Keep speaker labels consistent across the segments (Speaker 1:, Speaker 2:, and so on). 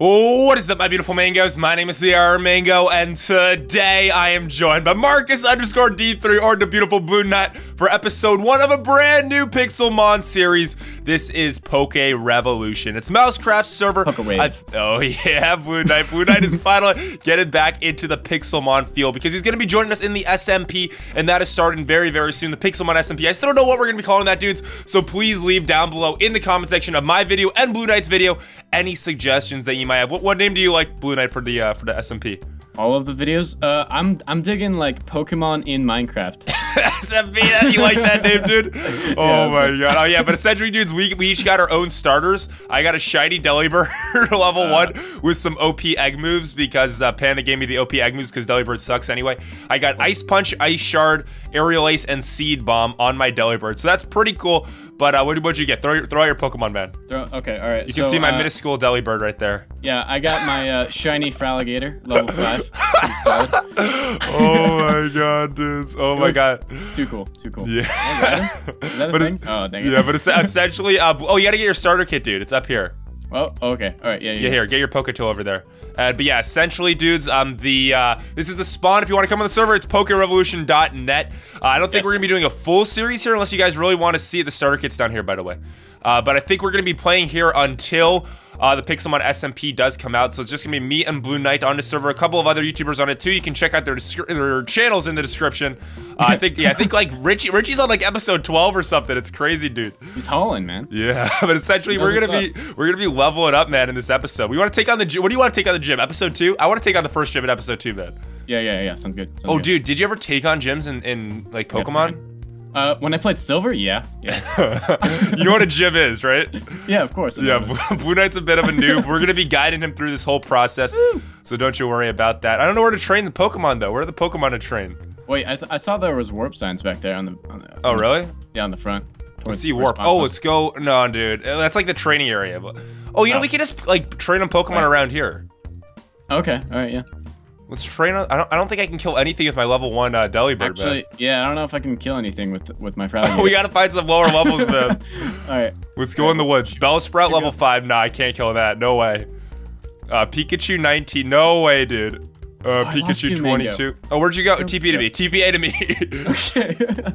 Speaker 1: Oh, what is up, my beautiful mangoes? My name is CR Mango, and today I am joined by Marcus underscore D3 or the beautiful Blue Knight for episode one of a brand new Pixelmon series. This is Poke Revolution. It's Mousecraft server. Oh yeah, Blue Knight. Blue Knight is finally getting back into the Pixelmon field because he's going to be joining us in the SMP, and that is starting very, very soon. The Pixelmon SMP. I still don't know what we're going to be calling that, dudes. So please leave down below in the comment section of my video and Blue Knight's video any suggestions that you might have. What, what name do you like, Blue Knight, for the uh, for the SMP?
Speaker 2: All of the videos. Uh, I'm I'm digging like Pokemon in Minecraft.
Speaker 1: SMP, you like that name, dude? Oh yeah, my god. Oh yeah, but essentially, dudes, we, we each got our own starters. I got a shiny Delibird level uh, one with some OP egg moves because uh, Panda gave me the OP egg moves because Delibird sucks anyway. I got Ice Punch, Ice Shard, Aerial Ace, and Seed Bomb on my Delibird, so that's pretty cool. But uh, what would you get? Throw, your, throw out your Pokemon, man.
Speaker 2: Throw, okay, all right.
Speaker 1: You can so, see my uh, minuscule Delibird right there.
Speaker 2: Yeah, I got my uh, shiny Feraligatr, level 5.
Speaker 1: Oh my god, dudes. Oh it my god.
Speaker 2: Too cool, too cool.
Speaker 1: Yeah.
Speaker 2: Is that a
Speaker 1: but
Speaker 2: thing? It, oh, dang it.
Speaker 1: Yeah, but it's essentially, uh, oh, you gotta get your starter kit, dude. It's up here.
Speaker 2: Oh, okay. All right, yeah, yeah.
Speaker 1: Yeah, here, get your Poketool over there. Uh, but yeah, essentially, dudes, um, the uh, this is the spawn. If you want to come on the server, it's PokeRevolution.net. Uh, I don't think yes. we're gonna be doing a full series here unless you guys really want to see it. The starter kit's down here, by the way. Uh, but I think we're gonna be playing here until uh, the Pixelmon SMP does come out. So it's just gonna be me and Blue Knight on the server. A couple of other YouTubers on it too. You can check out their their channels in the description. Uh, I think yeah, I think like Richie Richie's on like episode 12 or something. It's crazy, dude.
Speaker 2: He's hauling, man.
Speaker 1: Yeah, but essentially we're gonna be up. we're gonna be leveling up, man, in this episode. We want to take on the gym. What do you want to take on the gym? Episode two? I want to take on the first gym in episode two, man.
Speaker 2: Yeah, yeah, yeah. Sounds good. Sounds
Speaker 1: oh,
Speaker 2: good.
Speaker 1: dude, did you ever take on gyms in in like Pokemon? Yeah,
Speaker 2: uh, when I played Silver, yeah,
Speaker 1: yeah. you know what a gym is, right?
Speaker 2: Yeah, of course.
Speaker 1: I yeah, Blue Knight's a bit of a noob. We're gonna be guiding him through this whole process, so don't you worry about that. I don't know where to train the Pokemon though. Where are the Pokemon to train?
Speaker 2: Wait, I, I saw there was warp signs back there on the. On the
Speaker 1: oh, really?
Speaker 2: Yeah, on the front.
Speaker 1: Let's see warp. Oh, let's go. No, dude, that's like the training area. But oh, you know, oh. we can just like train on Pokemon right. around here.
Speaker 2: Okay. All right. Yeah.
Speaker 1: Let's train on. I don't. I don't think I can kill anything with my level one uh, Delibird.
Speaker 2: Actually,
Speaker 1: man.
Speaker 2: yeah, I don't know if I can kill anything with with my Frowny.
Speaker 1: we gotta find some lower levels, man.
Speaker 2: All right.
Speaker 1: Let's go in the woods. Bellsprout level five. Nah, I can't kill that. No way. Uh, Pikachu 19. No way, dude. Uh, oh, Pikachu 22. Oh, where'd you go? TP to me. TPA to me. okay.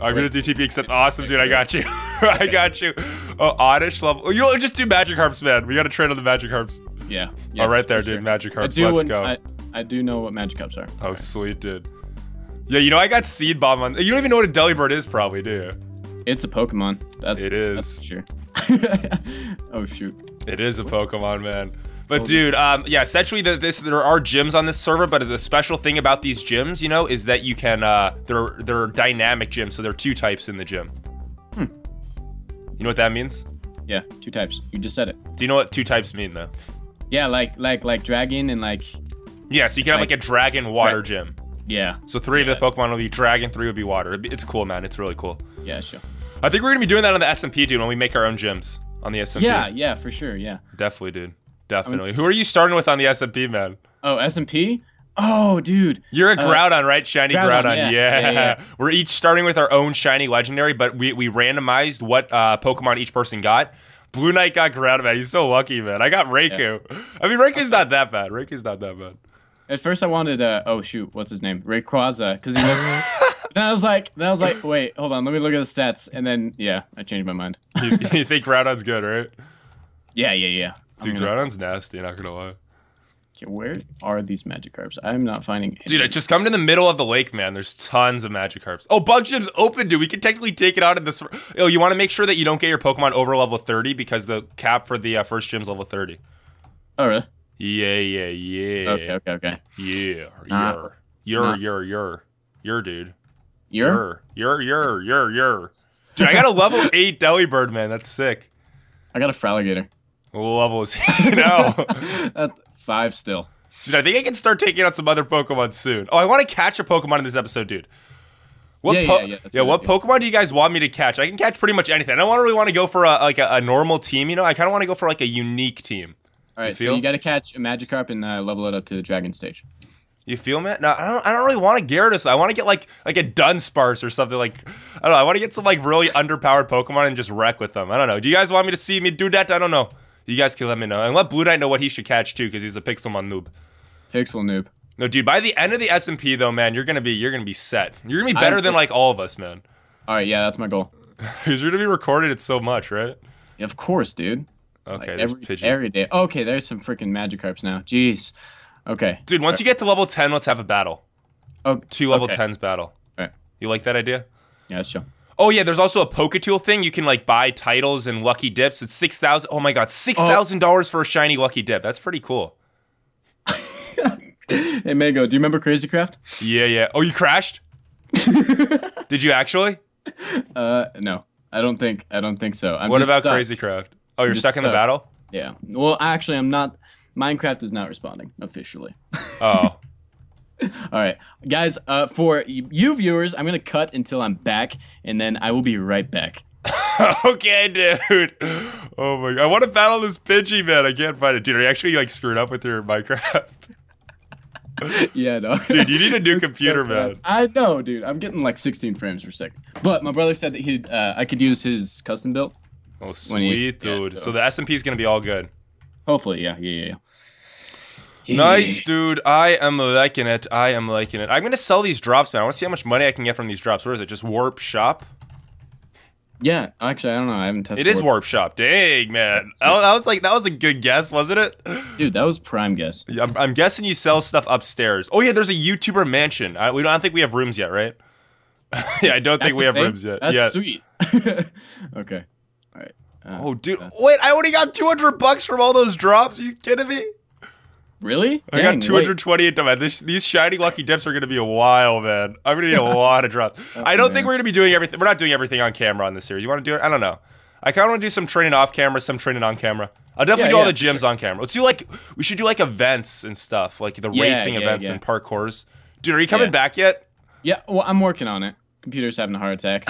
Speaker 1: I'm gonna do TP except awesome, dude. I got you. I got you. Oh, oddish level. You know, just do magic Magikarps, man. We gotta train on the magic Magikarps.
Speaker 2: Yeah.
Speaker 1: Yes, oh, right there, dude. Sure. Magikarps. Let's when, go.
Speaker 2: I, I, do know what Magikarps are.
Speaker 1: Oh, sweet, dude. Yeah, you know I got Seed Bomb on. You don't even know what a Delibird is, probably, do you?
Speaker 2: It's a Pokemon. That's
Speaker 1: it is.
Speaker 2: That's sure. oh shoot.
Speaker 1: It is a Pokemon, man. But dude, um, yeah, essentially the, this there are gyms on this server, but the special thing about these gyms, you know, is that you can uh, they're they're dynamic gyms, so there are two types in the gym.
Speaker 2: Hmm.
Speaker 1: You know what that means?
Speaker 2: Yeah, two types. You just said it.
Speaker 1: Do you know what two types mean though?
Speaker 2: Yeah, like like like dragon and like.
Speaker 1: Yeah, so you can like, have like a dragon water gym.
Speaker 2: Yeah.
Speaker 1: So three yeah. of the Pokemon will be dragon, three will be water. It's cool, man. It's really cool.
Speaker 2: Yeah, sure.
Speaker 1: I think we're gonna be doing that on the SMP, dude, when we make our own gyms on the SMP.
Speaker 2: Yeah, yeah, for sure. Yeah.
Speaker 1: Definitely, dude. Definitely. Who are you starting with on the SMP, man?
Speaker 2: Oh, SMP. Oh, dude.
Speaker 1: You're a uh, Groudon, right? Shiny Groudon. Groudon. Yeah. Yeah. Yeah, yeah. We're each starting with our own shiny legendary, but we, we randomized what uh, Pokemon each person got. Blue Knight got Groudon, man. He's so lucky, man. I got Raikou. Yeah. I mean, Raikou's not that bad. Raikou's not that bad.
Speaker 2: At first, I wanted, uh, oh shoot, what's his name? Rayquaza, because he looked. then I was like, then I was like, wait, hold on, let me look at the stats, and then yeah, I changed my mind.
Speaker 1: you, you, think Groudon's good, right?
Speaker 2: Yeah, yeah, yeah.
Speaker 1: Dude, gonna... Groudon's nasty. Not gonna lie.
Speaker 2: Where are these Magikarps? I'm not finding.
Speaker 1: Any. Dude, I just come to the middle of the lake, man. There's tons of Magikarps. Oh, Bug Gym's open, dude. We can technically take it out of this. Oh, you want to make sure that you don't get your Pokemon over level 30 because the cap for the uh, first gym's level 30.
Speaker 2: Oh, really?
Speaker 1: Yeah, yeah, yeah.
Speaker 2: Okay, okay, okay.
Speaker 1: Yeah, you're, you're, you're, you're, you're, dude.
Speaker 2: You're,
Speaker 1: you're, you're, you're, you're. Dude, I got a level eight Delibird, man. That's sick.
Speaker 2: I got a Feraligatr.
Speaker 1: What level is he now?
Speaker 2: At five still.
Speaker 1: Dude, I think I can start taking out some other Pokemon soon. Oh, I want to catch a Pokemon in this episode, dude. What yeah, yeah, yeah, yeah what Pokemon do you guys want me to catch? I can catch pretty much anything. I don't really want to go for a like a, a normal team, you know. I kind of want to go for like a unique team.
Speaker 2: All right, you so you got to catch a Magikarp and uh, level it up to the Dragon stage.
Speaker 1: You feel me? No, I don't. I don't really want a Gyarados. I want to get like like a Dunsparce or something like. I don't know. I want to get some like really underpowered Pokemon and just wreck with them. I don't know. Do you guys want me to see me do that? I don't know. You guys can let me know and let Blue Knight know what he should catch too, because he's a Pixelmon noob.
Speaker 2: Pixel noob.
Speaker 1: No, dude. By the end of the SMP though, man, you're gonna be you're gonna be set. You're gonna be better
Speaker 2: I'm-
Speaker 1: than like all of us, man.
Speaker 2: All right, yeah, that's my goal.
Speaker 1: Because you're gonna be recorded it so much, right?
Speaker 2: Yeah, of course, dude.
Speaker 1: Okay,
Speaker 2: Like
Speaker 1: there's
Speaker 2: every, every day. Okay, there's some freaking Magikarps now. Jeez. Okay.
Speaker 1: Dude, once you get to level 10, let's have a battle.
Speaker 2: Oh,
Speaker 1: Two level
Speaker 2: okay.
Speaker 1: 10s battle.
Speaker 2: Alright.
Speaker 1: You like that idea?
Speaker 2: Yeah, that's chill.
Speaker 1: Oh yeah, there's also a Poketool thing. You can like buy titles and lucky dips. It's six thousand. Oh my god, six thousand dollars for a shiny lucky dip. That's pretty cool.
Speaker 2: Hey, Mango, do you remember Crazy Craft?
Speaker 1: Yeah, yeah. Oh, you crashed? Did you actually?
Speaker 2: Uh, no, I don't think. I don't think so. I'm
Speaker 1: What about
Speaker 2: stuck.
Speaker 1: Crazy Craft? Oh, you're
Speaker 2: just
Speaker 1: stuck in the battle.
Speaker 2: Yeah. Well, actually, I'm not. Minecraft is not responding officially.
Speaker 1: Oh,
Speaker 2: All right, guys. Uh, for you viewers, I'm gonna cut until I'm back, and then I will be right back.
Speaker 1: okay, dude. Oh my god, I want to battle this Pidgey man. I can't find it, dude. Are you actually like screwed up with your Minecraft?
Speaker 2: yeah, no.
Speaker 1: Dude, you need a new
Speaker 2: so
Speaker 1: computer,
Speaker 2: bad.
Speaker 1: man.
Speaker 2: I know, dude. I'm getting like 16 frames per second. But my brother said that he, uh, I could use his custom build.
Speaker 1: Oh, sweet,
Speaker 2: yeah,
Speaker 1: dude.
Speaker 2: so-
Speaker 1: so the SMP is gonna be all good.
Speaker 2: Hopefully, yeah, yeah, yeah.
Speaker 1: Nice, dude. I am liking it. I am liking it. I'm gonna sell these drops, man. I want to see how much money I can get from these drops. What is it? Just Warp Shop?
Speaker 2: Yeah, actually, I don't know. I haven't tested.
Speaker 1: It is
Speaker 2: Warp-
Speaker 1: Shop. Dang, man. That that was like that was a good guess, wasn't it?
Speaker 2: Dude, that was prime guess.
Speaker 1: Yeah, I'm, I'm guessing you sell stuff upstairs. Oh yeah, there's a YouTuber mansion. I, we don't I don't think we have rooms yet, right? yeah, I don't think we have
Speaker 2: thing?
Speaker 1: rooms yet.
Speaker 2: That's
Speaker 1: yeah.
Speaker 2: sweet. okay. All right. Uh,
Speaker 1: Oh, dude. Wait, I only got 200 bucks from all those drops. Are you kidding me?
Speaker 2: Really?
Speaker 1: I
Speaker 2: Dang,
Speaker 1: got
Speaker 2: wait.
Speaker 1: 228 to man. This, these shiny lucky dips are gonna be a while, man. I'm gonna need a lot of drops. Oh, I don't think we're gonna be doing everything. We're not doing everything on camera on this series. You want to do it? I don't know. I kind of want to do some training off camera, some training on camera. I'll definitely
Speaker 2: Yeah,
Speaker 1: do all
Speaker 2: yeah,
Speaker 1: the gyms on camera. Let's do like we should do like events and stuff, like the
Speaker 2: Yeah,
Speaker 1: racing events and parkours. Dude, are you coming back yet?
Speaker 2: Yeah, well, I'm working on it. Computer's having a heart attack.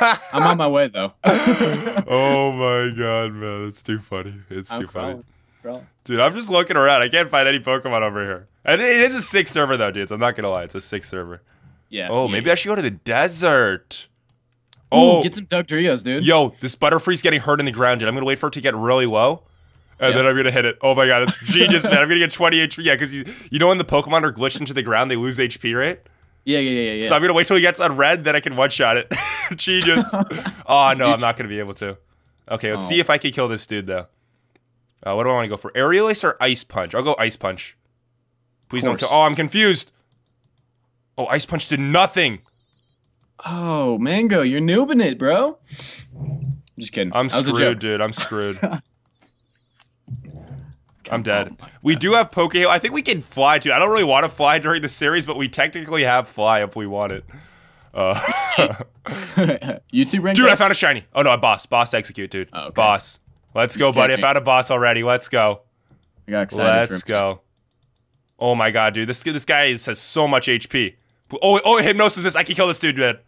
Speaker 2: I'm on my way though.
Speaker 1: oh my god, man, it's too funny. It's
Speaker 2: I'm
Speaker 1: too funny.
Speaker 2: Crawling.
Speaker 1: Dude, I'm just looking around. I can't find any Pokemon over here. And it is a six server though, dudes. I'm not gonna lie, it's a six server.
Speaker 2: Yeah.
Speaker 1: Oh,
Speaker 2: yeah,
Speaker 1: maybe I should go to the desert.
Speaker 2: Ooh,
Speaker 1: Oh,
Speaker 2: get some Dugtrios, dude.
Speaker 1: yo, this Butterfree's getting hurt in the ground, dude. I'm gonna wait for it to get really low. And
Speaker 2: Yeah.
Speaker 1: then I'm gonna hit it. Oh my god, it's genius, man. I'm gonna get 20 HP. Yeah, because you, you know when the Pokemon are glitched into the ground, they lose HP, right?
Speaker 2: Yeah, yeah, yeah, yeah.
Speaker 1: So I'm gonna wait till he gets on red, then I can one shot it. genius. oh no, I'm not gonna be able to. Okay, let's
Speaker 2: Oh.
Speaker 1: see if I can kill this dude though. Uh, what do I want to go for? Aerial Ace or Ice Punch? I'll go Ice Punch. Please don't kill. Oh, I'm confused. Oh, Ice Punch did nothing.
Speaker 2: Oh, Mango, you're noobing it, bro. I'm Just kidding.
Speaker 1: I'm screwed, dude. I'm screwed. I'm dead.
Speaker 2: my
Speaker 1: We do have Poke. I think we can fly too. I don't really want to fly during the series, but we technically have fly if we want it. Uh,
Speaker 2: YouTube rank.
Speaker 1: dude, I found a shiny. Oh no, a boss. Boss execute, dude.
Speaker 2: Oh, okay.
Speaker 1: Boss. Let's go,
Speaker 2: You
Speaker 1: buddy. I
Speaker 2: scared
Speaker 1: found a boss already. Let's go.
Speaker 2: I got excited.
Speaker 1: Let's
Speaker 2: for
Speaker 1: go. Oh my god, dude. This this guy is, has so much HP. Oh, oh, hypnosis miss. I can kill this dude, man.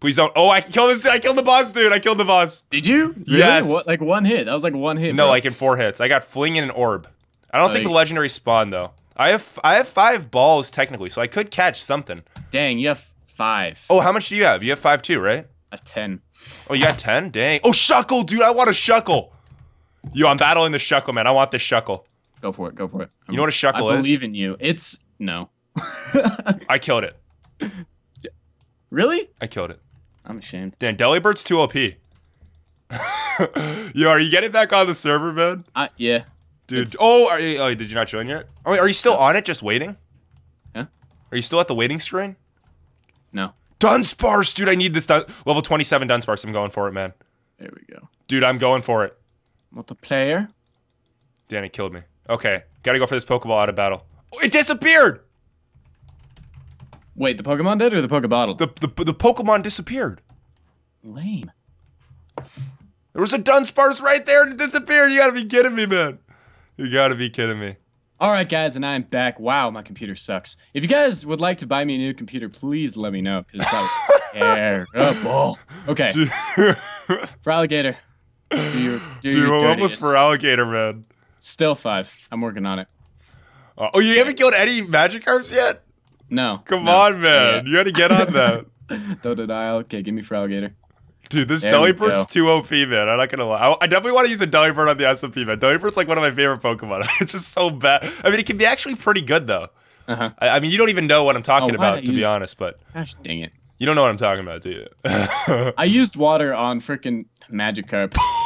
Speaker 1: Please don't. Oh, I can kill this dude. I killed the boss, dude. I killed the boss.
Speaker 2: Did you? Really?
Speaker 1: Yes.
Speaker 2: What, like one hit. That was like one hit.
Speaker 1: No,
Speaker 2: bro.
Speaker 1: like in four hits. I got fling and an orb. I don't think the legendary spawn though. I have I have five balls technically, so I could catch something.
Speaker 2: Dang, you have five.
Speaker 1: Oh, how much do you have? You have five too, right?
Speaker 2: I have ten.
Speaker 1: Oh, you got ten. Dang. Oh, shuckle, dude. I want a shuckle. Yo, I'm battling the shuckle, man. I want this shuckle.
Speaker 2: Go for it. Go for it.
Speaker 1: You know what a shuckle is?
Speaker 2: I
Speaker 1: is?
Speaker 2: believe in you. It's no.
Speaker 1: I killed it.
Speaker 2: really?
Speaker 1: I killed it.
Speaker 2: I'm ashamed.
Speaker 1: Dan, Delibird's too OP. Yo, are you getting back on the server, man?
Speaker 2: I yeah.
Speaker 1: Dude.
Speaker 2: It's-
Speaker 1: Oh, are you, oh, did you not join yet? Oh, wait, are you still on it, just waiting?
Speaker 2: Huh?
Speaker 1: Are you still at the waiting screen?
Speaker 2: No.
Speaker 1: Dunsparce, dude. I need this dun- level 27 Dunsparce. I'm going for it, man.
Speaker 2: There we go.
Speaker 1: Dude, I'm going for it.
Speaker 2: Multiplayer.
Speaker 1: Danny killed me. Okay, gotta go for this Pokeball out of battle. Oh, it disappeared.
Speaker 2: Wait, the Pokemon did or the Pokebottle?
Speaker 1: The, the the Pokemon disappeared.
Speaker 2: Lame.
Speaker 1: There was a Dunsparce right there and it disappeared. You gotta be kidding me, man. You gotta be kidding me.
Speaker 2: All right, guys, and I'm back. Wow, my computer sucks. If you guys would like to buy me a new computer, please let me know because that was terrible. Okay, Feraligatr, do your do
Speaker 1: dude
Speaker 2: your
Speaker 1: what was for alligator, man?
Speaker 2: Still five. I'm working on it.
Speaker 1: Uh, oh, you haven't killed any Magikarps yet?
Speaker 2: No.
Speaker 1: Come
Speaker 2: no,
Speaker 1: on, man. You gotta get on that.
Speaker 2: Though did I. Okay, give me Feraligatr.
Speaker 1: Dude, this
Speaker 2: There we
Speaker 1: Delibird's too OP, man. I'm not gonna lie. I, I definitely want to use a Delibird on the SMP, man. Delibird's like one of my favorite Pokemon. it's just so bad. I mean, it can be actually pretty good though.
Speaker 2: Uh-huh.
Speaker 1: I, I mean, you don't even know what I'm talking
Speaker 2: Oh,
Speaker 1: about, to
Speaker 2: I
Speaker 1: be honest. But
Speaker 2: Gosh dang it.
Speaker 1: you don't know what I'm talking about, do you?
Speaker 2: I used water on freaking Magikarp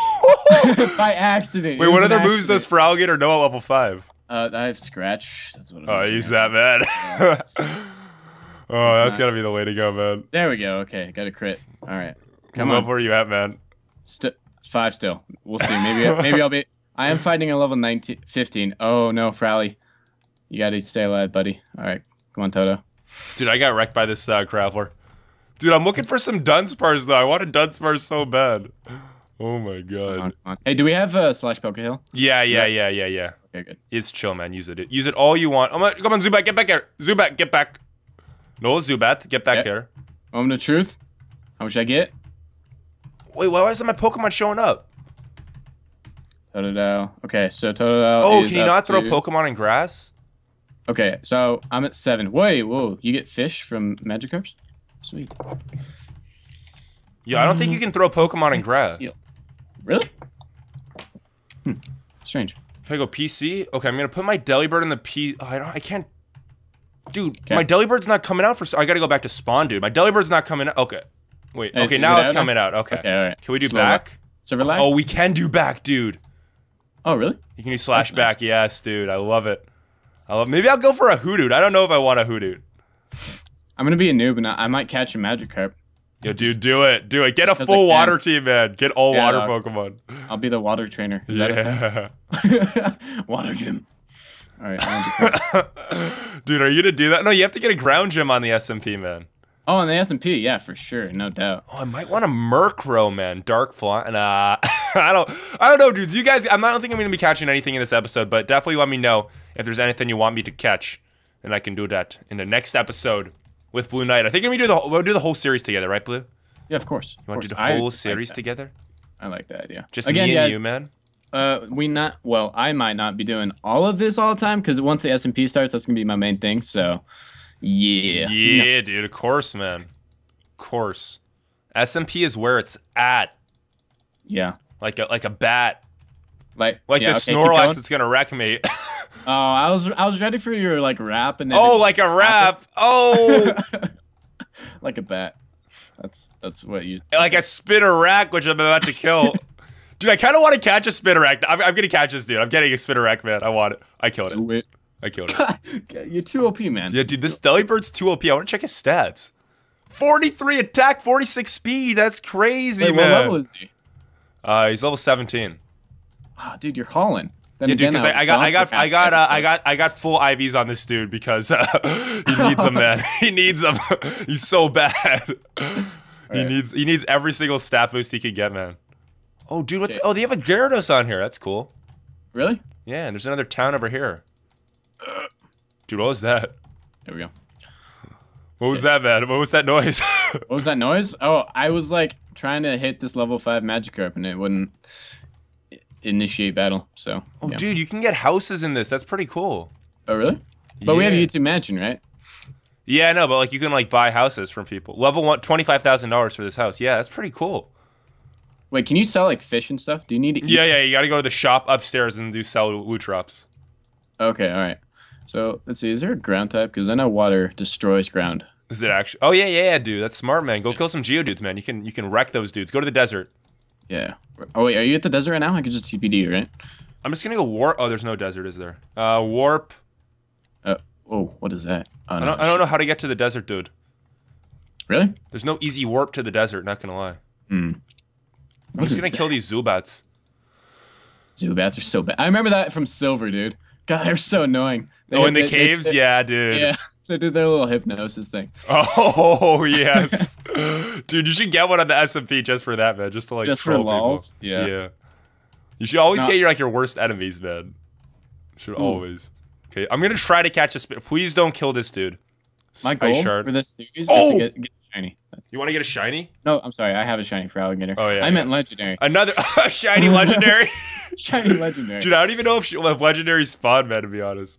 Speaker 2: by accident.
Speaker 1: Wait, what other
Speaker 2: an
Speaker 1: moves does
Speaker 2: accident.
Speaker 1: Feraligatr know at level five?
Speaker 2: Uh, I have Scratch. That's what. I'm
Speaker 1: Oh, I
Speaker 2: using
Speaker 1: use that, man. oh, that's
Speaker 2: not-
Speaker 1: gotta be the way to go, man.
Speaker 2: There we go. Okay, got a crit. All right, come
Speaker 1: What
Speaker 2: on.
Speaker 1: Where are you at, man?
Speaker 2: St- five still. We'll see. Maybe maybe I'll be. I am fighting a level 19, 15. Oh no, Frowley. You gotta stay alive, buddy. All right, come on, Toto.
Speaker 1: Dude, I got wrecked by this uh, Graveler. Dude, I'm looking for some Dunsparce though. I want a Dunsparce so bad. Oh my
Speaker 2: Come
Speaker 1: god.
Speaker 2: on, come on. Hey, do we have uh, slash Poke Heal?
Speaker 1: Yeah, yeah, yeah, yeah, yeah.
Speaker 2: Okay, good.
Speaker 1: It's chill, man. Use it. Use it all you want. Oh my, come on, Zubat, get back here. Zubat, get back. No, Zubat, get back
Speaker 2: Yeah.
Speaker 1: here.
Speaker 2: Moment of truth. How much I get?
Speaker 1: Wait, why isn't my Pokemon showing up?
Speaker 2: Totodile. Okay, so Totodile.
Speaker 1: Oh,
Speaker 2: is
Speaker 1: can you
Speaker 2: up
Speaker 1: not throw
Speaker 2: to-
Speaker 1: Pokemon in grass?
Speaker 2: Okay, so I'm at seven. Wait, whoa! You get fish from Magikarps? Sweet.
Speaker 1: Yeah, I don't think
Speaker 2: Mm.
Speaker 1: you can throw Pokemon in grass.
Speaker 2: Yeah. Really? Hmm. Strange.
Speaker 1: If I go PC? Okay, I'm gonna put my Delibird in the P. Oh, I don't. I can't. Dude,
Speaker 2: Okay.
Speaker 1: my Delibird's not coming out for. I gotta go back to spawn, dude. My Delibird's not coming out. Okay. Wait. Okay,
Speaker 2: is
Speaker 1: now it's
Speaker 2: out now?
Speaker 1: coming out. Okay.
Speaker 2: Okay, all right.
Speaker 1: Can we do
Speaker 2: Slow
Speaker 1: back?
Speaker 2: Server lag?
Speaker 1: Oh, we can do back, dude.
Speaker 2: Oh, really?
Speaker 1: You can do slash
Speaker 2: That's
Speaker 1: back.
Speaker 2: nice.
Speaker 1: Yes, dude. I love it. I love. Maybe I'll go for a Hoodoo. I don't know if I want a Hoodoo.
Speaker 2: I'm gonna be a noob, and I I might catch a Magikarp.
Speaker 1: Yo, dude, do it. Do it. Get a
Speaker 2: Just 'cause I
Speaker 1: full water team, man. Get all
Speaker 2: Yeah,
Speaker 1: water. Pokemon.
Speaker 2: I'll be the water trainer. Is
Speaker 1: Yeah.
Speaker 2: water gym. All right.
Speaker 1: Dude, are you gonna do that? No, you have to get a ground gym on the SMP, man.
Speaker 2: oh, on the SMP, yeah, for sure, no doubt.
Speaker 1: Oh, I might want a Murkrow, man. Dark. Nah, I don't. I don't know, dudes. You guys, I'm not I don't think I'm gonna be catching anything in this episode, but definitely let me know if there's anything you want me to catch, and I can do that in the next episode with Blue Knight. I think we do the whole- we'll do the whole series together, right, Blue?
Speaker 2: Yeah, of course.
Speaker 1: You want to do the whole
Speaker 2: like
Speaker 1: series
Speaker 2: that.
Speaker 1: together?
Speaker 2: I like that idea.
Speaker 1: Just
Speaker 2: Again,
Speaker 1: me and
Speaker 2: guys,
Speaker 1: you, man.
Speaker 2: Uh, we not well. I might not be doing all of this all the time because once the SMP starts, that's gonna be my main thing. So, yeah.
Speaker 1: Yeah,
Speaker 2: No,
Speaker 1: dude. Of course, man. Of course. SMP is where it's at,
Speaker 2: yeah.
Speaker 1: like a like a bat,
Speaker 2: Like
Speaker 1: like
Speaker 2: yeah,
Speaker 1: the
Speaker 2: okay,
Speaker 1: Snorlax
Speaker 2: going.
Speaker 1: that's gonna wreck me.
Speaker 2: Oh, I was I was ready for your like rap and then
Speaker 1: oh, like a rap. Oh.
Speaker 2: like a bat. That's that's what you.
Speaker 1: like a Spinarak, which I'm about to kill. dude, I kind of want to catch a Spinarak. I'm, I'm gonna catch this dude. I'm getting a Spinarak, man. I want it. I killed it.
Speaker 2: It.
Speaker 1: I killed it.
Speaker 2: You're too OP, man.
Speaker 1: Yeah, dude, this Delibird's too OP. I want to check his stats. 43 attack, 46 speed. That's crazy,
Speaker 2: Wait, what level is he?
Speaker 1: uh, he's level 17.
Speaker 2: Ah, dude, you're hauling. Then
Speaker 1: Yeah, dude, because I, I got, I got, I got, uh, I got. I got full IVs on this dude because uh, he needs them, man. he needs them. He's so bad. he
Speaker 2: Alright.
Speaker 1: needs, he needs every single stat boost he could get, man. Oh, dude, what's? Oh, they have a Gyarados on here. That's cool.
Speaker 2: Really?
Speaker 1: Yeah, and there's another town over here. Dude, what was that?
Speaker 2: There we go.
Speaker 1: What was that, man? What was that noise?
Speaker 2: What was that noise? Oh, I was like trying to hit this level five Magikarp and it wouldn't initiate battle. So.
Speaker 1: oh,
Speaker 2: yeah.
Speaker 1: dude, you can get houses in this. That's pretty cool.
Speaker 2: Oh, really? But we have
Speaker 1: Yeah.
Speaker 2: YouTube Mansion, right?
Speaker 1: Yeah, I know, but like you can like buy houses from people. Level one, twenty five thousand dollars for this house. Yeah, that's pretty cool.
Speaker 2: Wait, can you sell like fish and stuff? Do you need to eat?
Speaker 1: Yeah, yeah, you got to go to the shop upstairs and do sell loot drops.
Speaker 2: Okay, all right. So let's see. Is there a ground type? Because I know water destroys ground.
Speaker 1: Is it actually? Oh yeah, yeah, yeah, dude. That's smart, man. Go kill some geodudes, man. You can you can wreck those dudes. Go to the desert.
Speaker 2: Yeah. Oh wait, are you at the desert right now? I could just TPD, right?
Speaker 1: I'm just gonna go warp. Oh, there's no desert, is there? Uh, warp.
Speaker 2: Uh, oh, what is that? Oh,
Speaker 1: I don't I don't know how to get to the desert, dude.
Speaker 2: Really?
Speaker 1: There's no easy warp to the desert. Not gonna lie.
Speaker 2: Hmm.
Speaker 1: I'm just gonna kill these Zubats.
Speaker 2: Zubats are so bad. I remember that from Silver, dude. God, they're so annoying. They-
Speaker 1: Oh, in the
Speaker 2: they-
Speaker 1: caves?
Speaker 2: they-
Speaker 1: yeah, dude.
Speaker 2: Yeah. They did their little hypnosis thing.
Speaker 1: Oh yes, dude. You should get one on the SMP just for that, man. Just to like
Speaker 2: Just for
Speaker 1: troll people.
Speaker 2: Yeah.
Speaker 1: Yeah. You should always
Speaker 2: No.
Speaker 1: get your like your worst enemies, man. Should always. Okay, I'm gonna try to catch a spin. Please don't kill this dude.
Speaker 2: My
Speaker 1: Ice
Speaker 2: goal
Speaker 1: shard.
Speaker 2: for this series is
Speaker 1: Oh!
Speaker 2: to get, get shiny.
Speaker 1: You want to get a shiny?
Speaker 2: No, I'm sorry. I have a shiny Feraligatr.
Speaker 1: Oh, yeah,
Speaker 2: I meant legendary.
Speaker 1: Another shiny legendary.
Speaker 2: shiny legendary.
Speaker 1: dude, I don't even know if, she, if legendary spawn, man. To be honest.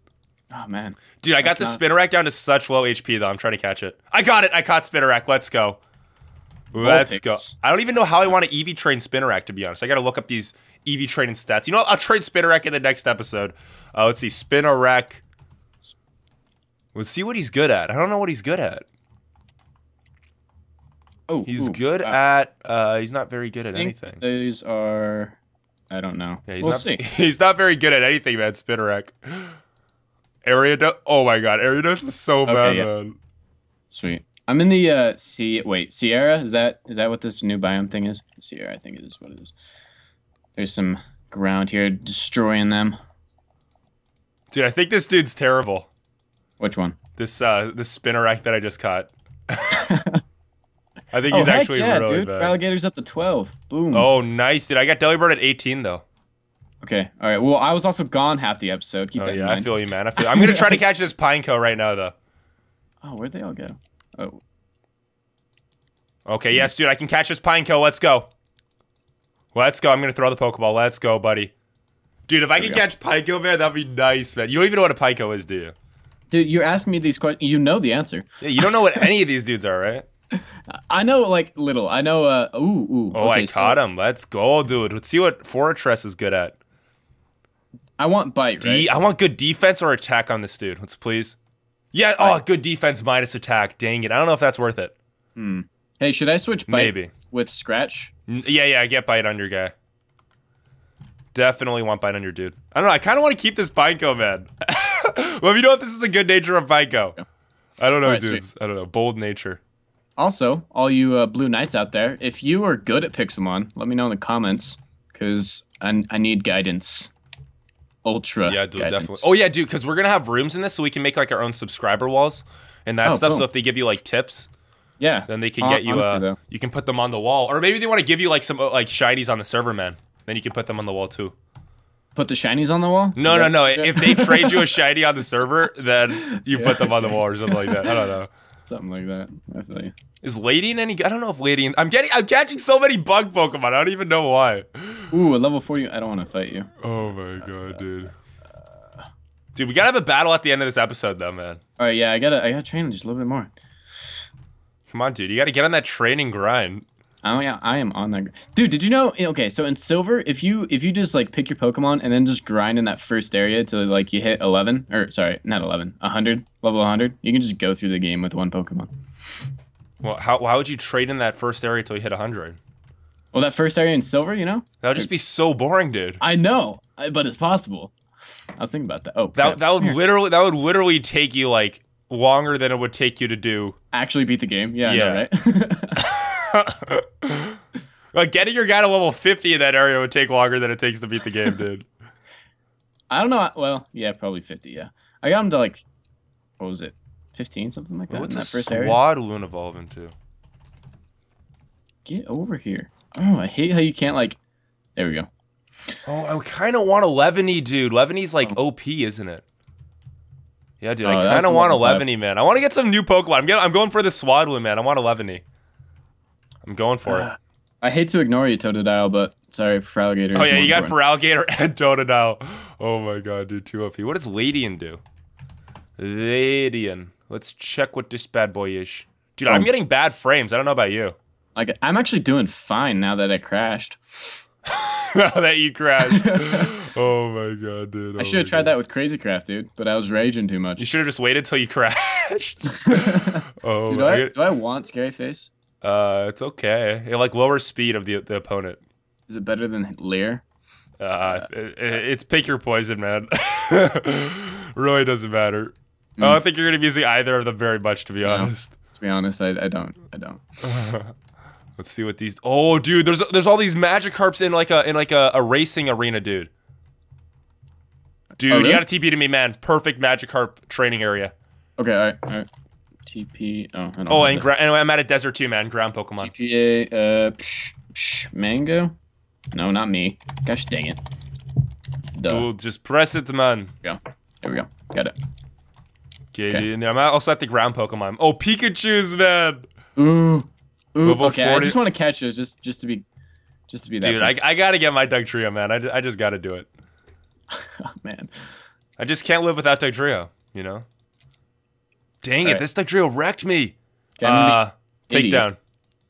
Speaker 2: Oh man.
Speaker 1: Dude, I got
Speaker 2: That's
Speaker 1: the Spinarak down to such low HP though. I'm trying to catch it. I got it. I caught Spinarak. Let's go. Let's go. I don't even know how I want to EV train Spinarak, to be honest. I got to look up these EV training stats. You know, what? I'll train Spinarak in the next episode. Uh, let's see. Spinarak. Let's see what he's good at. I don't know what he's good at.
Speaker 2: Oh,
Speaker 1: He's
Speaker 2: ooh,
Speaker 1: good
Speaker 2: uh,
Speaker 1: at. Uh, he's not very good
Speaker 2: I
Speaker 1: at
Speaker 2: think
Speaker 1: anything.
Speaker 2: These are. I don't know.
Speaker 1: Yeah, he's
Speaker 2: we'll
Speaker 1: not.
Speaker 2: see.
Speaker 1: He's not very good at anything, man. Spinarak. Ariados. Oh my god, Ariados is so
Speaker 2: Okay,
Speaker 1: bad,
Speaker 2: yeah.
Speaker 1: man.
Speaker 2: Sweet. I'm in the uh sea wait, Sierra? Is that is that what this new biome thing is? Sierra, I think it is what it is. There's some ground here destroying them.
Speaker 1: Dude, I think this dude's terrible.
Speaker 2: Which one?
Speaker 1: This uh, this Spinarak that I just caught. I think
Speaker 2: oh
Speaker 1: he's actually
Speaker 2: yeah,
Speaker 1: really
Speaker 2: dude.
Speaker 1: bad.
Speaker 2: Alligator's up to twelve. Boom.
Speaker 1: Oh, nice, dude. I got Delibird at 18 though.
Speaker 2: Okay. Alright. Well I was also gone half the episode. Keep
Speaker 1: Oh yeah, I feel you, man. I feel. I'm gonna try to catch this Pineco right now, though.
Speaker 2: oh, where'd they all go? Oh.
Speaker 1: Okay, yes, dude. I can catch this Pineco. Let's go. Let's go. I'm gonna throw the Pokeball. Let's go, buddy. Dude, if I could catch Pineco, man, that'd be nice, man. You don't even know what a Pineco is, do you?
Speaker 2: Dude, you're asking me these questions. You know the answer.
Speaker 1: Yeah, you don't know what any of these dudes are, right?
Speaker 2: I know like little. I know uh ooh ooh.
Speaker 1: Oh,
Speaker 2: okay,
Speaker 1: I
Speaker 2: so
Speaker 1: caught him. Let's go, dude. Let's see what Fortress is good at.
Speaker 2: I want bite,
Speaker 1: D-
Speaker 2: right?
Speaker 1: I want good defense or attack on this dude. Let's please. Yeah. Oh, good defense minus attack. Dang it. I don't know if that's worth it. Hmm.
Speaker 2: Hey, should I switch bite
Speaker 1: Maybe.
Speaker 2: with scratch?
Speaker 1: Yeah, yeah. Get bite on your guy. Definitely want bite on your dude. I don't know. I kind of want to keep this Pineco, man. well, if you know if this is a good nature of Pineco. I don't know,
Speaker 2: Alright,
Speaker 1: dudes. I don't know. Bold nature.
Speaker 2: Also, all you uh, blue knights out there, if you are good at Pixelmon, let me know in the comments because I, I need guidance. Ultra.
Speaker 1: Yeah, dude,
Speaker 2: guidance.
Speaker 1: definitely. Oh yeah, dude, because we're gonna have rooms in this, so we can make like our own subscriber walls and that
Speaker 2: Oh,
Speaker 1: stuff. So if they give you like tips,
Speaker 2: yeah.
Speaker 1: then they can get you.
Speaker 2: honestly,
Speaker 1: Uh, you can put them on the wall, or maybe they want to give you like some uh, like shinies on the server, man. Then you can put them on the wall too.
Speaker 2: Put the shinies on the wall.
Speaker 1: No,
Speaker 2: Is
Speaker 1: no, no. If they trade you a shiny on the server, then you put them on the wall or something like that. I don't know.
Speaker 2: Something like that. I feel you.
Speaker 1: Is Ledian any? I don't know if Ledian. I'm getting. I'm catching so many bug Pokemon. I don't even know why.
Speaker 2: Ooh, a level forty. I don't want to fight you.
Speaker 1: Oh my god, dude. Dude, we gotta have a battle at the end of this episode, though, man.
Speaker 2: All right, yeah, I gotta, I gotta train just a little bit more.
Speaker 1: Come on, dude. You gotta get on that training grind.
Speaker 2: Oh yeah, I am on that. Dude, did you know? Okay, so in silver, if you if you just like pick your Pokemon and then just grind in that first area till like you hit eleven or sorry, not eleven, hundred level hundred, you can just go through the game with one Pokemon.
Speaker 1: Well, how, why would you trade in that first area till you hit 100?
Speaker 2: Well, that first area in silver, you know,
Speaker 1: That would just be so boring, dude.
Speaker 2: I know, but it's possible. I was thinking about that. Oh,
Speaker 1: That,
Speaker 2: crap.
Speaker 1: that would
Speaker 2: Here.
Speaker 1: literally that would literally take you like longer than it would take you to do.
Speaker 2: actually beat the game. Yeah,
Speaker 1: Yeah.
Speaker 2: I know, right?
Speaker 1: Like getting your guy to level 50 in that area would take longer than it takes to beat the game, dude.
Speaker 2: I don't know. Well, yeah, probably fifty. Yeah, I got him to like, what was it, fifteen, something like that
Speaker 1: What's
Speaker 2: in
Speaker 1: a
Speaker 2: that first area.
Speaker 1: Swadloon evolve into?
Speaker 2: Get over here. Oh, I hate how you can't like. There we go.
Speaker 1: Oh, I kind of want a Leavanny, dude. Leavanny's like oh. OP, isn't it? Yeah, dude.
Speaker 2: Oh,
Speaker 1: I kind of want a. Leavanny, man. I want to get some new Pokemon. I'm, getting, I'm going for the Swadloon, man. I want a Leavanny. I'm going for it.
Speaker 2: Uh, I hate to ignore you, Totodile, but sorry, Feraligatr.
Speaker 1: Oh yeah, you got for Alligator and Totodile. Oh my god, dude, two OP. What does Ledian do? Ledian. Let's check what this bad boy is. Dude, I'm
Speaker 2: Oh.
Speaker 1: getting bad frames. I don't know about you.
Speaker 2: Like, I'm actually doing fine now that I crashed.
Speaker 1: Now that you crashed. oh my god, dude.
Speaker 2: I oh should have tried that with Crazy Craft, dude, but I was raging too much.
Speaker 1: You should have just waited till you crashed.
Speaker 2: Oh dude,
Speaker 1: oh,
Speaker 2: do,
Speaker 1: my
Speaker 2: I,
Speaker 1: god.
Speaker 2: do I want Scary Face?
Speaker 1: Uh, it's okay. It like lowers speed of the the opponent.
Speaker 2: Is it better than Leer?
Speaker 1: Uh, it, it- it's pick your poison, man. really doesn't matter. I
Speaker 2: Mm.
Speaker 1: don't think you're gonna be using either of them very much, to be honest.
Speaker 2: To be honest, I, I don't. I don't.
Speaker 1: Let's see what these. Oh, dude, there's there's all these Magikarps in like a in like a, a racing arena, dude. Dude,
Speaker 2: Oh, really?
Speaker 1: you gotta TP to me, man. Perfect Magikarp training area.
Speaker 2: Okay, all right, all right. TP. Oh, I
Speaker 1: Oh, and, gra- and I'm at a desert too, man. Ground Pokemon.
Speaker 2: TPA. Uh, psh, psh, mango. No, not me. Gosh dang it. Duh.
Speaker 1: Ooh, just press it, man.
Speaker 2: Go. There we go. Got it.
Speaker 1: Okay,
Speaker 2: Okay.
Speaker 1: dude, and I'm also at the ground Pokemon. Oh, Pikachu's, man.
Speaker 2: Ooh. Ooh.
Speaker 1: Level
Speaker 2: okay, I just want to catch those just just to be just to be that.
Speaker 1: Dude, I. I gotta get my Dugtrio, man. I, I just gotta do it.
Speaker 2: oh, man.
Speaker 1: I just can't live without Dugtrio, you know? Dang it,
Speaker 2: Alright.
Speaker 1: this Dugtrio wrecked me.
Speaker 2: Okay,
Speaker 1: Uh,
Speaker 2: be idiot.
Speaker 1: takedown.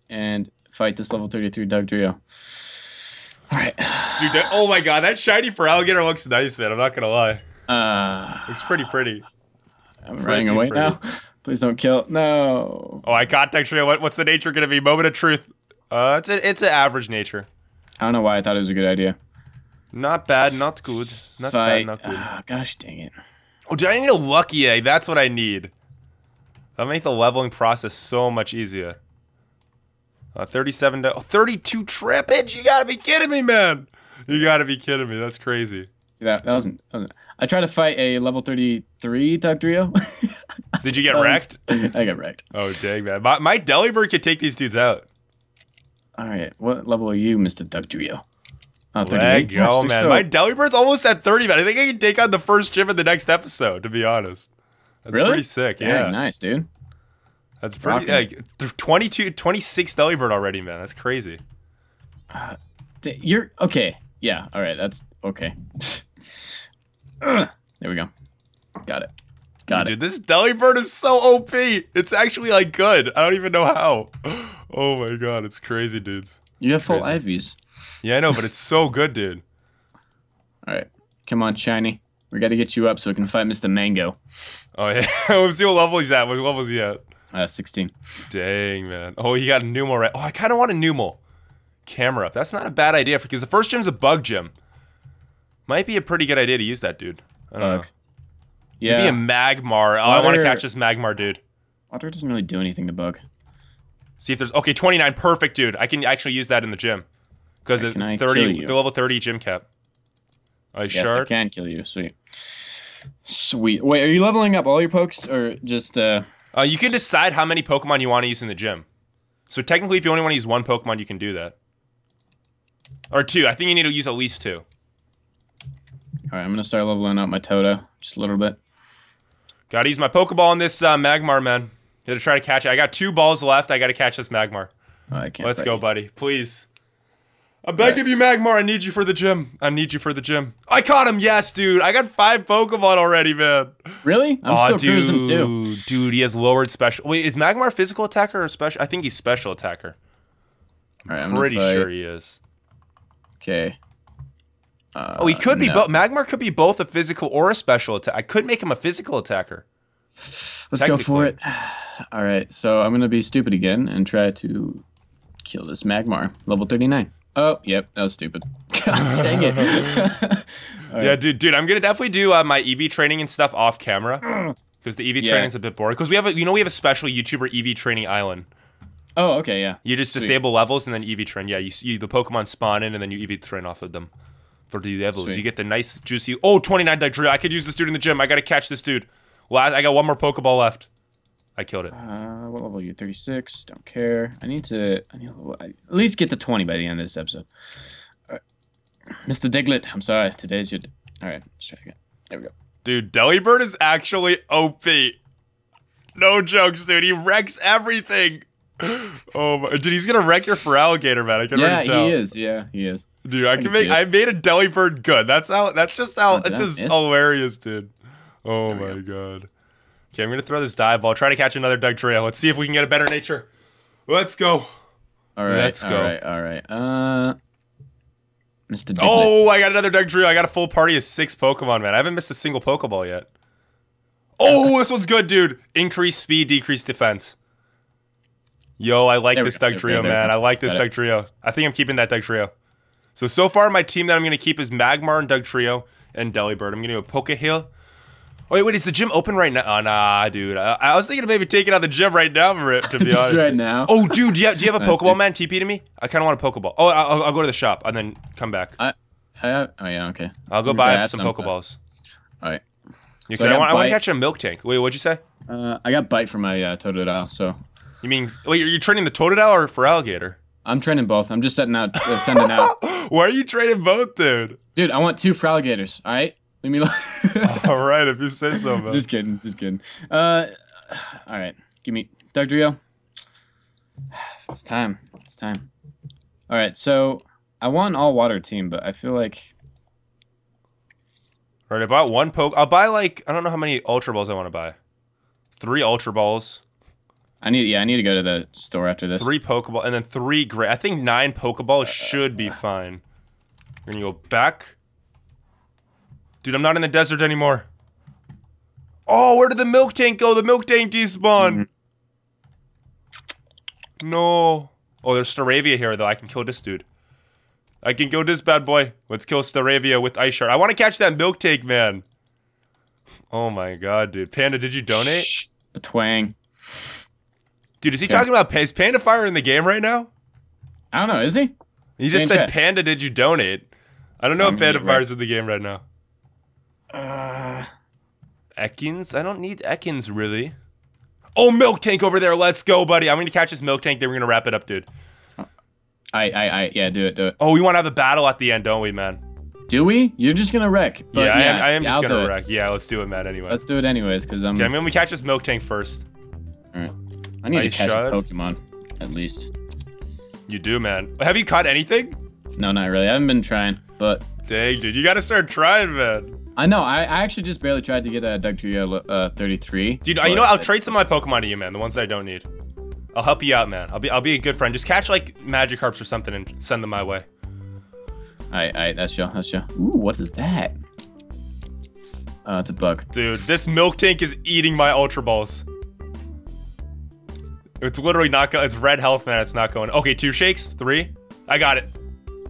Speaker 2: and fight this level 33 Dugtrio. All right.
Speaker 1: Dude, that, oh my god, that shiny Feraligatr looks nice, man. I'm not gonna lie.
Speaker 2: Uh,
Speaker 1: Looks pretty pretty.
Speaker 2: I'm
Speaker 1: Pretty
Speaker 2: running away
Speaker 1: pretty.
Speaker 2: now. Please don't kill. No.
Speaker 1: Oh, I got Dugtrio. What, what's the nature gonna be? Moment of truth. Uh, it's a, it's an average nature.
Speaker 2: I don't know why I thought it was a good idea.
Speaker 1: Not bad, not good. Not
Speaker 2: fight.
Speaker 1: bad, not good.
Speaker 2: Ah, gosh dang it.
Speaker 1: Oh, dude, I need a lucky egg. That's what I need. That'll make the leveling process so much easier. Uh, 37 to oh, 32 trippage? You gotta be kidding me, man. You gotta be kidding me. That's crazy.
Speaker 2: Yeah, that, wasn't, that wasn't. I tried to fight a level 33 Dugtrio.
Speaker 1: Did you get
Speaker 2: Um,
Speaker 1: wrecked?
Speaker 2: I got wrecked.
Speaker 1: Oh, dang, man. My, my Delibird could take these dudes out.
Speaker 2: All right. What level are you, Mr. Dugtrio? Oh,
Speaker 1: Let
Speaker 2: 38.
Speaker 1: go, man.
Speaker 2: so-
Speaker 1: My Delibird's almost at 30, man. I think I can take on the first gym in the next episode, to be honest. That's
Speaker 2: Really?
Speaker 1: pretty sick,
Speaker 2: Dang,
Speaker 1: yeah.
Speaker 2: nice, dude.
Speaker 1: That's pretty,
Speaker 2: Rocking.
Speaker 1: like, 22, 26 Delibird already, man. That's crazy.
Speaker 2: Uh, d- You're okay. Yeah. All right. That's okay. There we go. Got it. Got it.
Speaker 1: Dude, this Delibird is so OP. It's actually, like, good. I don't even know how. Oh my god, it's crazy, dudes.
Speaker 2: You have full. IVs.
Speaker 1: Yeah, I know, but it's so good, dude.
Speaker 2: All right. Come on, shiny. We got to get you up so we can fight Mr. Mango.
Speaker 1: Oh, yeah. Let's see what level he's at. What level is he at?
Speaker 2: Uh, 16.
Speaker 1: Dang, man. Oh, he got a Numel right. Oh, I kind of want a Numel. Camera up. That's not a bad idea because the first gym's a bug gym. Might be a pretty good idea to use that, dude. I don't know.
Speaker 2: Yeah.
Speaker 1: Maybe a Magmar. Oh, I want to catch this Magmar, dude.
Speaker 2: Water doesn't really do anything to bug.
Speaker 1: See if there's. Okay, 29. Perfect, dude. I can actually use that in the gym. Because it's 30. The level 30 gym cap. You
Speaker 2: Yes, I
Speaker 1: sure?
Speaker 2: can kill you. Sweet. Sweet. Wait, are you leveling up all your pokes or just uh
Speaker 1: Uh, you can decide how many Pokemon you want to use in the gym. So technically, if you only want to use one Pokemon, you can do that. Or two. I think you need to use at least two.
Speaker 2: All right, I'm going to start leveling up my Toto just a little bit.
Speaker 1: Gotta use my Pokeball on this uh, Magmar, man. Gotta try to catch it. I got two balls left. I gotta catch this Magmar.
Speaker 2: Oh, I can't.
Speaker 1: Let's
Speaker 2: fight
Speaker 1: go, buddy. Please. I'm begging you, Magmar. I need you for the gym. I need you for the gym. I caught him. Yes, dude. I got five Pokemon already, man.
Speaker 2: Really? I'm
Speaker 1: Aw,
Speaker 2: still cruising too.
Speaker 1: Dude, he has lowered special. Wait, is Magmar physical attacker or special? I think he's special attacker.
Speaker 2: All right, I'm
Speaker 1: Pretty sure he is.
Speaker 2: Okay. Uh,
Speaker 1: Oh, he could be
Speaker 2: no.
Speaker 1: both. Magmar could be both a physical or a special attack. I could make him a physical attacker.
Speaker 2: Let's go for it. All right, so I'm gonna be stupid again and try to kill this Magmar, level 39. Oh, yep, that was stupid. God dang it. All
Speaker 1: Yeah, dude, dude, I'm gonna definitely do uh, my EV training and stuff off camera because the EV
Speaker 2: Yeah.
Speaker 1: training's a bit boring. Because we have, a, you know, we have a special YouTuber EV training island.
Speaker 2: Oh, okay, yeah.
Speaker 1: You just
Speaker 2: Sweet.
Speaker 1: disable levels and then EV train. Yeah, you, you the Pokemon spawn in and then you EV train off of them for the levels.
Speaker 2: Sweet.
Speaker 1: You get the nice juicy. Oh, 29 Dugtrio. I could use this dude in the gym. I gotta catch this dude. Well, I, I got one more Pokeball left. I killed it.
Speaker 2: Uh, what level are you? 36. Don't care. I need to. I need to level, I, at least get to 20 by the end of this episode. All right. Mr. Diglett, I'm sorry. Today's your. d- All right, let's try again. There we go.
Speaker 1: Dude, Delibird is actually OP. No jokes, dude. He wrecks everything. Oh my, dude, he's gonna wreck your Feraligatr, man. I can
Speaker 2: Yeah,
Speaker 1: already tell.
Speaker 2: he is. Yeah, he is.
Speaker 1: Dude, I, can
Speaker 2: can
Speaker 1: make.
Speaker 2: it.
Speaker 1: I made a Delibird good. That's how. That's just how.
Speaker 2: Oh,
Speaker 1: It's just
Speaker 2: miss?
Speaker 1: hilarious, dude. Oh
Speaker 2: There we
Speaker 1: my god. Okay, I'm gonna throw this dive ball. Try to catch another Dugtrio. Let's see if we can get a better nature. Let's go.
Speaker 2: All right.
Speaker 1: Let's
Speaker 2: all
Speaker 1: go.
Speaker 2: right, All right. Uh, Mr. Diglett.
Speaker 1: Oh, I got another Dugtrio. I got a full party of six Pokemon, man. I haven't missed a single Pokeball yet. Oh, this one's good, dude. Increase speed, decrease defense. Yo, I like
Speaker 2: There
Speaker 1: this.
Speaker 2: Dugtrio.
Speaker 1: Man. I like this. Dugtrio. I think I'm keeping that Dugtrio. So, so far, my team that I'm going to keep is Magmar and Dugtrio and Delibird. I'm going to go Poke Heal. Oh, wait, wait, is the gym open right now? Oh, nah, dude. I, I was thinking of maybe taking out the gym right now, for it, to be
Speaker 2: Just
Speaker 1: honest.
Speaker 2: right now.
Speaker 1: Oh, dude, do you have, do you have a
Speaker 2: Nice,
Speaker 1: Pokeball
Speaker 2: dude.
Speaker 1: man TP to me? I kind of want a Pokeball. Oh, I'll, I'll go to the shop and then come back.
Speaker 2: I, I oh yeah. Okay.
Speaker 1: I'll go buy some
Speaker 2: some,
Speaker 1: Pokeballs.
Speaker 2: All right.
Speaker 1: You
Speaker 2: So I
Speaker 1: I, want, I want to
Speaker 2: bite.
Speaker 1: catch a Miltank. Wait, what'd you say?
Speaker 2: Uh, I got bite from my uh, Totodile, so
Speaker 1: You mean wait? Are you training the Totodile or Feraligatr?
Speaker 2: I'm training both. I'm just setting out, uh, sending out.
Speaker 1: Why are you training both, dude?
Speaker 2: Dude, I want two Feraligatrs. All right. Leave me alone.
Speaker 1: All right, if you say so, man.
Speaker 2: just kidding. Just kidding. Uh, all right. Give me Dugtrio. It's time. It's time. All right. So I want an all water team, but I feel like
Speaker 1: All right, I bought one poke. I'll buy like I don't know how many Ultra Balls I want to buy. Three Ultra Balls.
Speaker 2: I need yeah, I need to go to the store after this.
Speaker 1: Three Pokeball, and then three gray. I think nine Pokeballs should be fine. We're gonna go back. Dude, I'm not in the desert anymore. Oh, where did the Miltank go? The Miltank despawned. No. Oh, there's Staravia here, though. I can kill this dude. I can kill this bad boy. Let's kill Staravia with Ice Shard. I want to catch that Miltank, man. Oh my god, dude. Panda, did you donate?
Speaker 2: Shh, the twang.
Speaker 1: Dude, is he talking about is Panda Fire in the game right now?
Speaker 2: I don't know. Is he?
Speaker 1: He just
Speaker 2: Same
Speaker 1: said,
Speaker 2: chat.
Speaker 1: Panda, did you donate? I don't know
Speaker 2: Um,
Speaker 1: if Panda
Speaker 2: right.
Speaker 1: Fire's in the game right now.
Speaker 2: Uh,
Speaker 1: Ekans? I don't need Ekans, really. Oh, Miltank over there. Let's go, buddy. I'm going to catch this Miltank, then we're going to wrap it up, dude.
Speaker 2: I, I, I, yeah, do it, do it.
Speaker 1: Oh, we want to have a battle at the end, don't we, man?
Speaker 2: Do we? You're just gonna wreck.
Speaker 1: Yeah,
Speaker 2: yeah,
Speaker 1: I am, I am
Speaker 2: yeah,
Speaker 1: just
Speaker 2: I'll
Speaker 1: going
Speaker 2: do
Speaker 1: to
Speaker 2: it.
Speaker 1: wreck. Yeah, let's do it, man, anyway.
Speaker 2: Let's do it anyways, cause I'm.
Speaker 1: okay, I'm going to catch this Miltank first.
Speaker 2: Alright. I need
Speaker 1: Ice
Speaker 2: to catch
Speaker 1: shot.
Speaker 2: a Pokemon, at least.
Speaker 1: You do, man. Have you caught anything?
Speaker 2: No, not really. I haven't been trying, but
Speaker 1: Dang, dude. You got to start trying, man.
Speaker 2: I know. I, I actually just barely tried to get a Dugtrio uh 33.
Speaker 1: Dude, you know, what? I'll trade some of my Pokemon to you, man. The ones that I don't need. I'll help you out, man. I'll be I'll be a good friend. Just catch like Magikarps or something and send them my way.
Speaker 2: Alright, alright, that's you. That's you. Ooh, what is that? Uh, it's a bug.
Speaker 1: Dude, this Miltank is eating my Ultra Balls. It's literally not going. It's red health, man. It's not going. Okay, two shakes, three. I got it.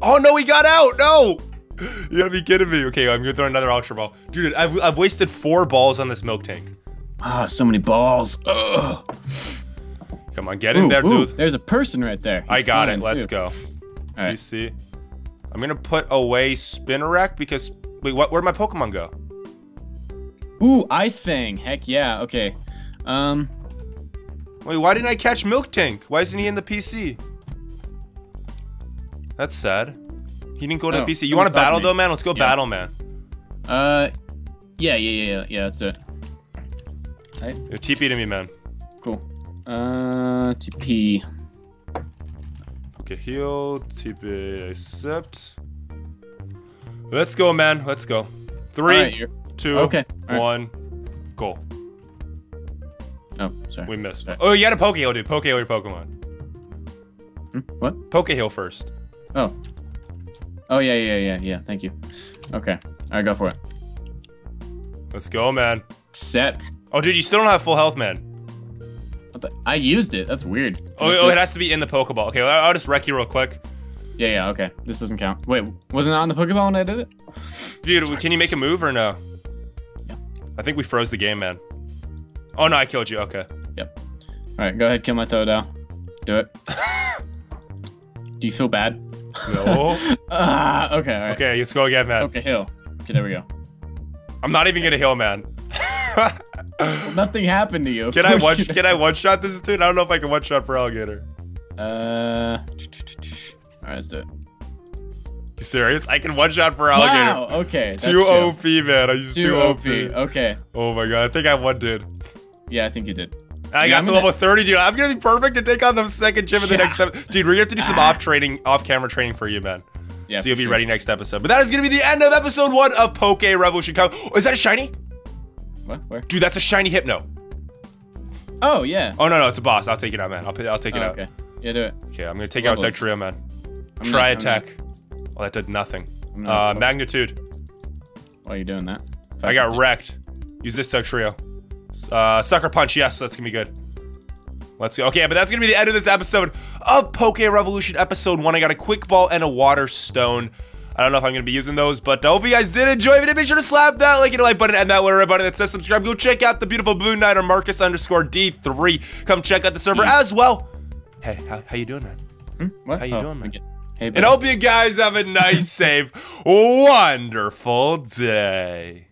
Speaker 1: Oh no, he got out. No, you gotta be kidding me. Okay, I'm gonna throw another Ultra Ball, dude. I've I've wasted four balls on this Miltank.
Speaker 2: Ah, so many balls. Ugh.
Speaker 1: Come on, get in
Speaker 2: Ooh,
Speaker 1: there,
Speaker 2: ooh,
Speaker 1: dude.
Speaker 2: there's a person right there.
Speaker 1: I got it. Let's
Speaker 2: too.
Speaker 1: go.
Speaker 2: Alright.
Speaker 1: You see, I'm gonna put away Spinarak because wait, what? Where'd my Pokemon go?
Speaker 2: Ooh, Ice Fang. Heck yeah. Okay. Um,
Speaker 1: Wait, why didn't I catch Miltank? Why isn't he in the PC? That's sad. He didn't go to
Speaker 2: Oh,
Speaker 1: the PC. You want to battle
Speaker 2: me.
Speaker 1: though, man? Let's go
Speaker 2: Yeah.
Speaker 1: battle, man.
Speaker 2: uh, yeah, yeah, yeah, yeah, yeah. That's it. Alright,
Speaker 1: Yo, TP to me, man.
Speaker 2: cool. Uh, TP.
Speaker 1: Okay, heal, TP, accept. Let's go, man. Let's go. Three,
Speaker 2: you're.
Speaker 1: two,
Speaker 2: Okay,
Speaker 1: one, go.
Speaker 2: Oh, sorry.
Speaker 1: We missed.
Speaker 2: Okay.
Speaker 1: Oh, you got a Poke Heal, dude. Poke Heal your Pokemon.
Speaker 2: Hmm? What?
Speaker 1: Poke Heal first.
Speaker 2: Oh. Oh yeah, yeah, yeah, yeah. Thank you. Okay. Alright, go for it.
Speaker 1: Let's go, man.
Speaker 2: Set.
Speaker 1: Oh, dude, you still don't have full health, man.
Speaker 2: What the? I used it. That's weird.
Speaker 1: Oh, oh,
Speaker 2: it.
Speaker 1: has to be in the Pokeball. Okay, I'll I'll just wreck you real quick.
Speaker 2: Yeah, yeah. Okay. This doesn't count. Wait, wasn't it on the Pokeball when I did it?
Speaker 1: Dude, can you make a move or no?
Speaker 2: Yeah.
Speaker 1: I think we froze the game, man. Oh, no, I killed you. Okay.
Speaker 2: Yep. All right, go ahead, kill my Totodile. Do it. Do you feel bad?
Speaker 1: No.
Speaker 2: Ah, okay. All right.
Speaker 1: okay, let's go again, man.
Speaker 2: Okay, heal. Okay, there we go.
Speaker 1: I'm not even gonna heal, man.
Speaker 2: Well, nothing happened to you.
Speaker 1: can I one? Can I one shot this dude? I don't know if I can one shot Feraligatr.
Speaker 2: Uh. All right, let's do it.
Speaker 1: You serious? I can one shot Feraligatr.
Speaker 2: Wow. Okay.
Speaker 1: Too. OP, man. I used
Speaker 2: too OP.
Speaker 1: OP.
Speaker 2: Okay.
Speaker 1: Oh my god, I think I one dude.
Speaker 2: Yeah, I think you did.
Speaker 1: I got
Speaker 2: I'm
Speaker 1: to level 30, dude. I'm gonna be perfect to take on the second gym in the next step. Dude, we're gonna have to do some off training, off camera training for you, man.
Speaker 2: Yeah.
Speaker 1: so you'll be
Speaker 2: sure.
Speaker 1: ready next episode. But that is gonna be the end of episode one of Poke Revolution. Come, oh, is that a shiny?
Speaker 2: What? Where?
Speaker 1: Dude, that's a shiny Hypno.
Speaker 2: Oh yeah.
Speaker 1: Oh no, no, it's a boss. I'll take it out, man. I'll, I'll take it
Speaker 2: Oh,
Speaker 1: out.
Speaker 2: okay. Yeah, do it.
Speaker 1: Okay, I'm gonna take out
Speaker 2: Levels.
Speaker 1: Dugtrio, man.
Speaker 2: I'm
Speaker 1: Try
Speaker 2: not-
Speaker 1: attack. Oh, that did nothing.
Speaker 2: Not-
Speaker 1: Uh, magnitude.
Speaker 2: Why are you doing that?
Speaker 1: I got wrecked. Use this Dugtrio. Uh, Sucker Punch. Yes, that's gonna be good. Let's go. Okay, but that's gonna be the end of this episode of Poke Revolution episode one. I got a quick ball and a water stone. I don't know if I'm gonna be using those, but I hope you guys did enjoy. Did, make sure to slap that like and like button and that little button that says subscribe. Go check out the beautiful Blue Knight or Marcus underscore D3. Come check out the server as well. Hey, how, how you doing, man?
Speaker 2: Hmm? What?
Speaker 1: How you
Speaker 2: Oh,
Speaker 1: doing, man?
Speaker 2: okay. Hey,
Speaker 1: And hope you guys have a nice, safe, wonderful day.